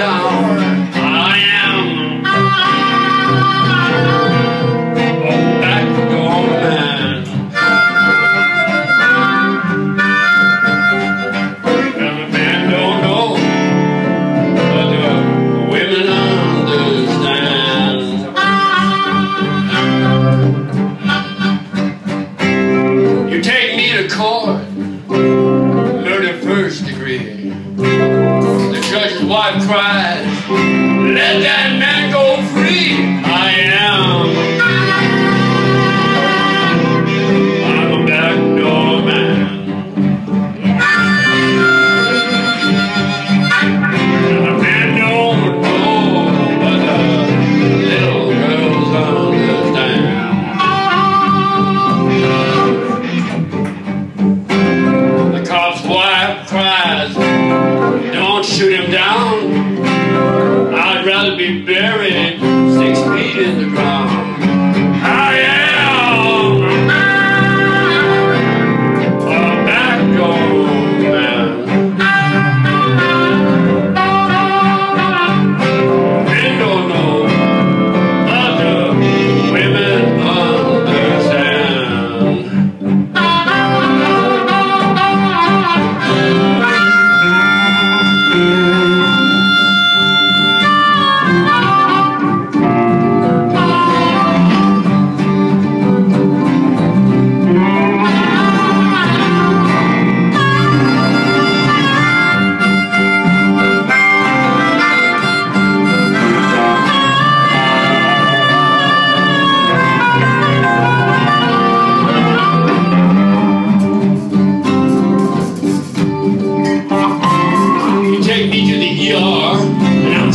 down. I cried. Let that buried six feet in the ground.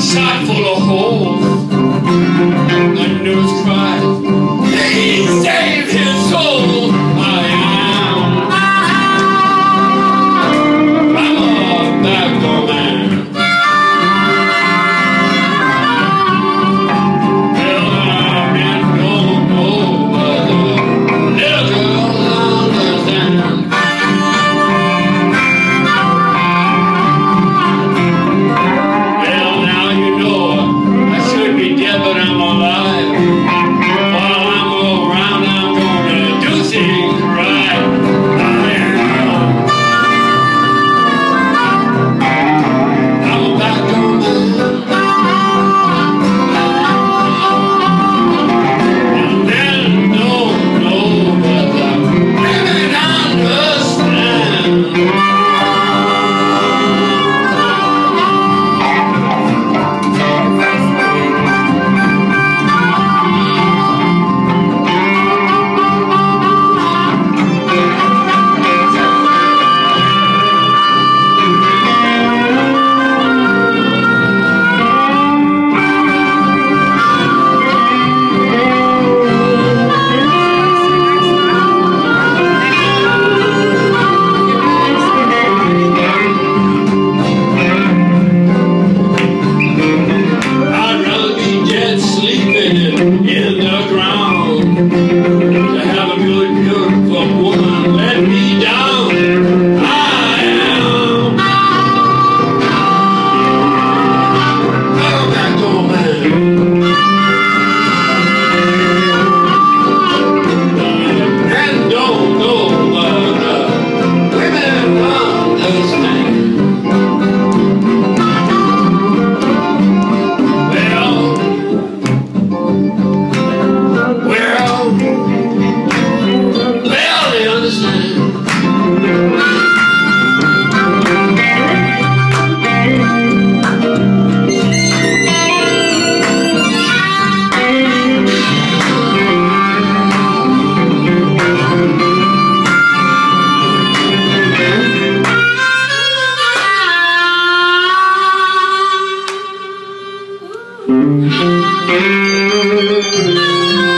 shot full of holes. Thank you.